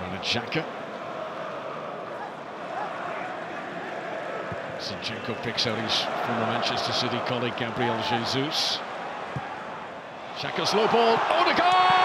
Granit Xhaka. Zinchenko picks out his former Manchester City colleague Gabriel Jesus. Xhaka's low ball, Odegaard!